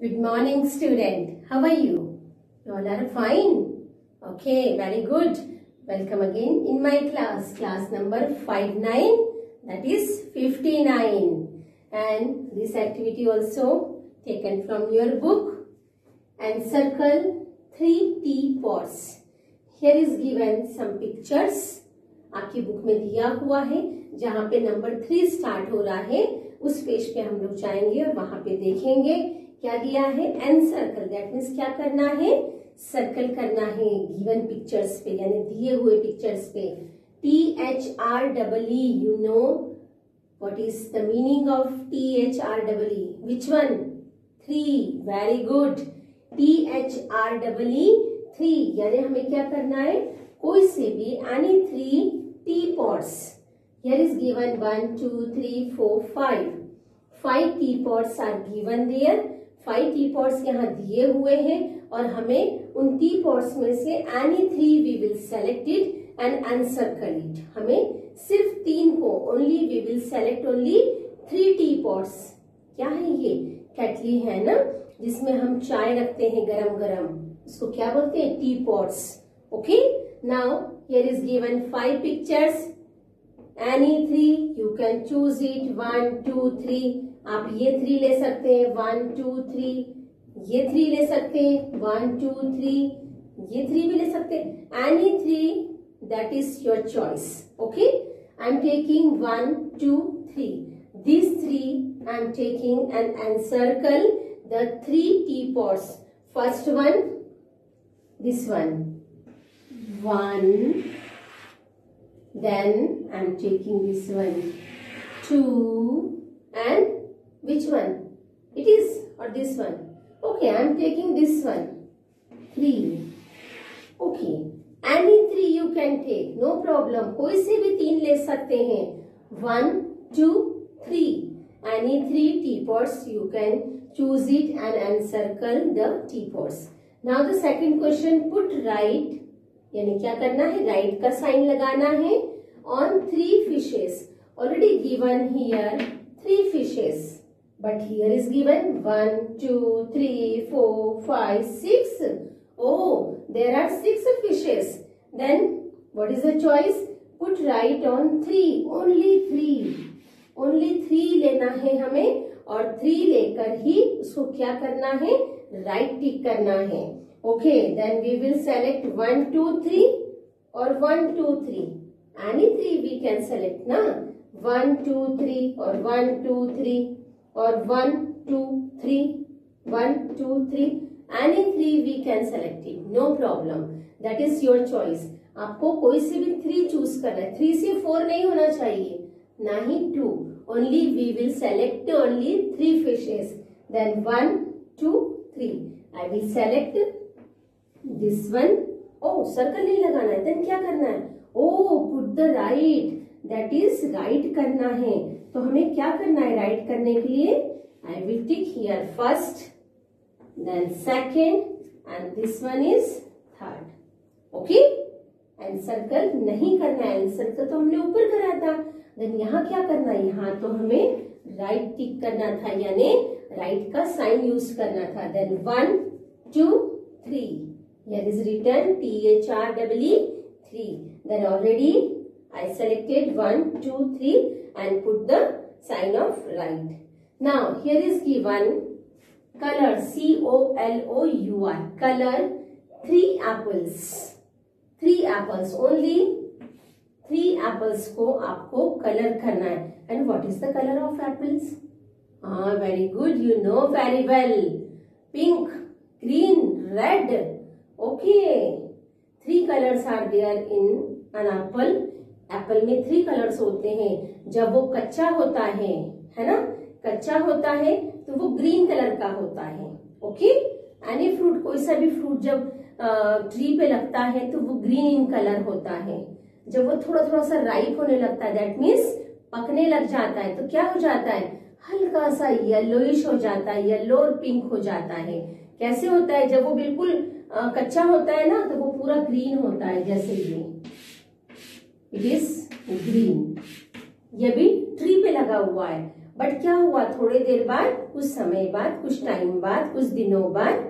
Good morning, student. How are you? You all are fine. Okay, very good. Welcome again in my class, class number 59, that is 59. And this activity also taken from your book. And circle three teapots. Here is given some pictures. आपकी book में दिया हुआ है जहाँ पे number three start हो रहा है उस पेज पे हम लोग जाएँगे और वहाँ पे देखेंगे क्या दिया है? एन सर्कल दैट मीन्स क्या करना है? सर्कल करना है गिवन पिक्चर्स पे, यानी दिए हुए पिक्चर्स पे. T H R double E you know what is the meaning of T H R double E which one three very good T H R double E three यानी हमें क्या करना है? कोई से भी any three tea pots here is given one two three four five five tea pots are given there Five tea pots यहाँ दिए हुए हैं और हमें उन टी पॉट्स में से any three we will select it and uncircle it हमें सिर्फ़ तीन को only we will select only three tea pots क्या है ये? कैटली है ना? जिसमें हम चाय रखते हैं गरम गरम। इसको क्या बोलते हैं? Tea pots okay now here is given five pictures any three you can choose it one two three आप ये थ्री ले सकते हैं वन टू थ्री ये थ्री ले सकते हैं वन टू थ्री ये थ्री भी ले सकते हैं। Any three that is your choice okay I am taking one two three this three I am taking and encircle the three tea pots first one this one one then I'm taking this one. Two, and which one it is or this one okay I'm taking this one three okay any three you can take no problem कोई से भी तीन ले सकते हैं one two three any three teapots you can choose it and encircle the teapots now the second question put right यानी क्या करना है राइट का साइन लगाना है on three fishes already given here three fishes but here is given one two three four five six oh there are six fishes then what is the choice put right on three only three only three लेना है हमें और three लेकर ही उसको क्या करना है? Right tick करना है. Okay, then we will select 1, 2, 3 or 1, 2, 3. Any 3 we can select, na? 1, 2, 3 or 1, 2, 3 or 1, 2, 3, 1, 2, 3. Any 3 we can select. No problem. That is your choice. आपको कोई से भी थ्री चूज़ करना है थ्री से फोर नहीं होना चाहिए ना ही two only we will select only three fishes then one two three I will select this one oh circle नहीं लगाना है देन क्या करना है ओ put the right that is write करना है। तो हमें क्या करना है राइट करने के लिए? I will tick here first then second and this one is third okay and circle नहीं करना है। एंड सर्कल तो हमने ऊपर करा था। देन यहाँ क्या करना है? यहाँ तो हमें राइट टिक करना था। यानी राइट का साइन यूज़ करना था। Then one two three Here is written T-H-R-E-E. 3. Then already I selected 1, 2, 3 and put the sign of right. Now here is given color C-O-L-O-U-R. Color 3 apples. 3 apples. Only 3 apples को आपको color करना है. And what is the color of apples? Ah, very good. You know very well. Pink, green, red. Okay. Three colors are there in an apple. Apple में three colours होते हैं। जब वो कच्चा होता है है ना? कच्चा होता है तो वो ग्रीन कलर का होता है। ओके एनी फ्रूट कोई सा भी फ्रूट जब ट्री पे लगता है तो वो ग्रीन इन कलर होता है। जब वो थोड़ा थोड़ा सा राइप होने लगता है दैट मीन्स पकने लग जाता है तो क्या हो जाता है? हल्का सा येलोइश हो जाता है येलो और पिंक हो जाता है। कैसे होता है? जब वो बिल्कुल कच्चा होता है ना तो वो पूरा ग्रीन होता है, जैसे ये इट इज़ ग्रीन ये भी ट्री पे लगा हुआ है। बट क्या हुआ? थोड़ी देर बाद, कुछ समय बाद, कुछ टाइम बाद, कुछ दिनों बाद,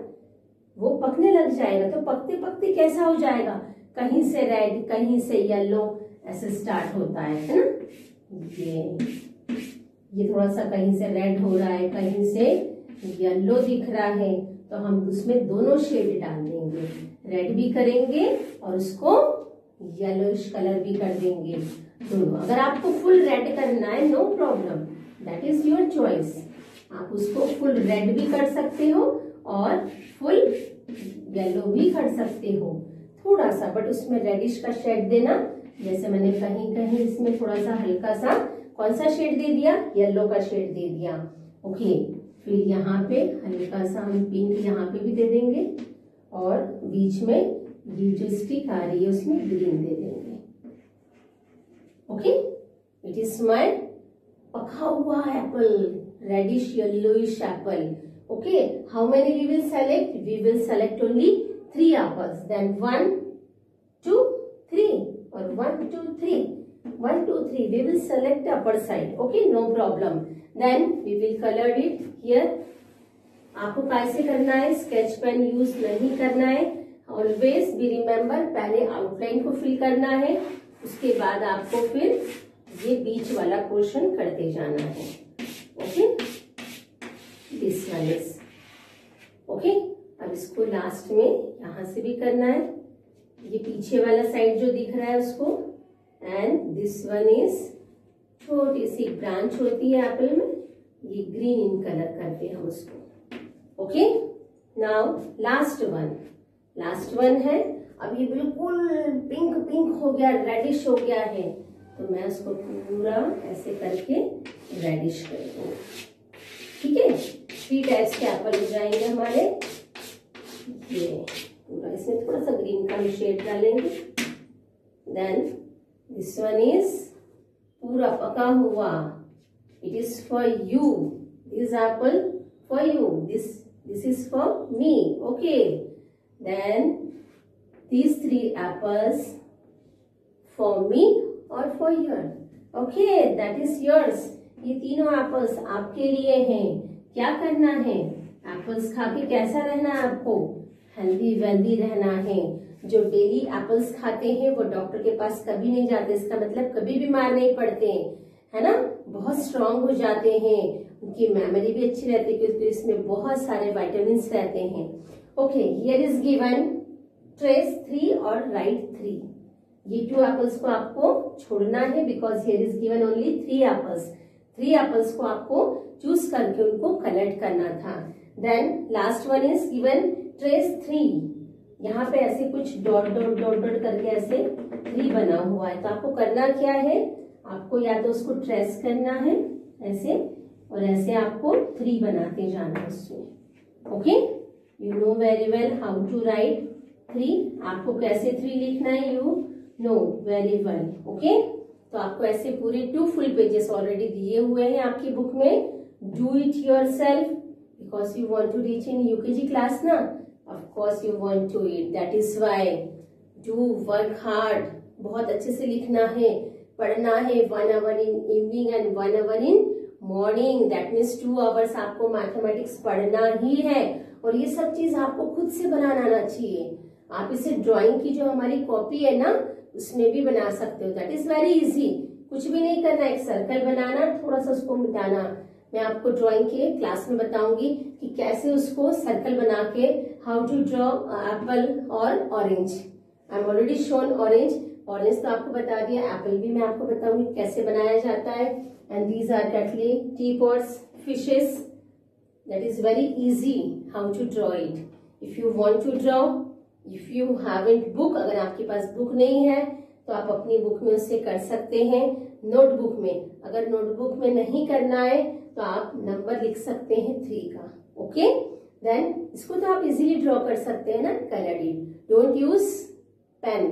वो पकने लग जाएगा। तो पकते पकते कैसा हो जाएगा? कहीं से रेड कहीं से येलो ऐसे स्टार्ट होता है है ना? ये ये थोड़ा सा कहीं से रेड हो रहा है, कहीं से येलो दिख रहा है तो हम उसमें दोनों शेड डाल देंगे। रेड भी करेंगे और उसको येलोइश कलर भी कर देंगे। दोनों अगर आपको फुल रेड करना है no problem that is your choice आप उसको फुल रेड भी कर सकते हो और फुल येलो भी कर सकते हो। थोड़ा सा बट उसमें रेडिश का शेड देना। जैसे मैंने कहीं कहीं इसमें थोड़ा सा हल्का सा कौन सा शेड दे दिया? येलो का शेड दे दिया। ओके फिर यहाँ पे हल्का सा हम पिंक यहाँ पे भी दे देंगे। और बीच में ये जो स्टिक आ रही है उसमें ग्रीन दे देंगे। ओके इट इज़ माय पका हुआ apple reddish yellowish apple okay how many we will select we will select only three apples then one two three और one two three one two three we will select upper side okay no problem then we will colour it here आपको कैसे करना है sketch pen use नहीं करना है। Always be remember पहले outline को फिल करना है, उसके बाद आपको फिर ये बीच वाला पोर्शन करते जाना है। Okay this one is okay अब इसको लास्ट में यहाँ से भी करना है। ये पीछे वाला साइड जो दिख रहा है उसको एंड दिस वन इज़ छोटी सी ब्रांच होती है एप्पल में। ये ग्रीन इन कलर करते हैं हम उसको। Okay now last one last one है। अब ये बिल्कुल पिंक पिंक हो गया रेडिश हो गया है। तो मैं उसको पूरा ऐसे करके रेडिश कर दूँगी ठीक है? थ्री टाइप्स के एप्पल हो जाएँगे हमारे। ये पूरा इसमें थोड़ा सा ग्रीन का भी शेड डालेंगे। देन दिस वन इज़ पूरा पका हुआ। It is for you this apple for you this This is for me. Okay. Then these three apples for me or for you. Okay, that is yours. ये तीनों apples आपके लिए हैं. क्या करना है? एप्पल्स खा के कैसा रहना है आपको? हेल्दी वेल्दी रहना है. जो डेली एप्पल्स खाते हैं वो डॉक्टर के पास कभी नहीं जाते. इसका मतलब कभी बीमार नहीं पड़ते. है ना? बहुत स्ट्रांग हो जाते हैं. उनकी मेमोरी भी अच्छी रहती है क्योंकि इसमें बहुत सारे वाइटामिन रहते हैं. Okay here is given trace three और राइट थ्री ये टू एप्पल्स को आपको छोड़ना है because here is given only three apples three apples को आपको चूज़ करके उनको कलेक्ट करना था. Then last one is given trace three यहाँ पे ऐसे कुछ डॉट डॉट डॉट डॉट करके ऐसे थ्री बना हुआ है। तो आपको करना क्या है? आपको या तो उसको ट्रेस करना है, ऐसे, और ऐसे आपको थ्री बनाते जाना उसमें okay you know very well how to write three आपको कैसे थ्री लिखना है? You know very well okay तो आपको ऐसे पूरे टू फुल पेजेस ऑलरेडी दिए हुए हैं आपकी बुक में. Do it yourself because you want to reach in UKG class ना? Of course you want to it that is why do work hard बहुत अच्छे से लिखना है. पढ़ना है one hour in evening and one hour in morning that means two hours आपको mathematics पढ़ना ही है. और ये सब चीज़ आपको खुद से बनाना आना चाहिए। आप इसे ड्राइंग की जो हमारी कॉपी है ना, उसमें भी बना सकते हो। दैट इज़ वेरी इजी कुछ भी नहीं करना, एक सर्कल बनाना थोड़ा सा उसको मिटाना। मैं आपको ड्राइंग के क्लास में बताऊँगी कि कैसे उसको सर्कल बना के हाउ टू ड्रॉ एप्पल और orange I am already shown orange orange तो आपको बता दिया। एप्पल भी मैं आपको बताऊँगी कैसे बनाया जाता है। And these are cutely tea pots fishes that is very easy how to draw it if you want to draw if you haven't book अगर आपके पास बुक नहीं है तो आप अपनी बुक में उससे कर सकते हैं नोटबुक में। अगर नोटबुक में नहीं करना है तो आप नंबर लिख सकते हैं थ्री का। ओके देन इसको तो आप इजीली ड्रॉ कर सकते हैं ना colour don't use pen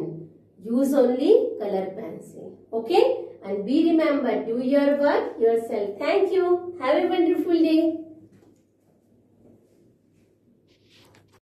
use only color pencil okay? And be remember do your work yourself. Thank you. Have a wonderful day.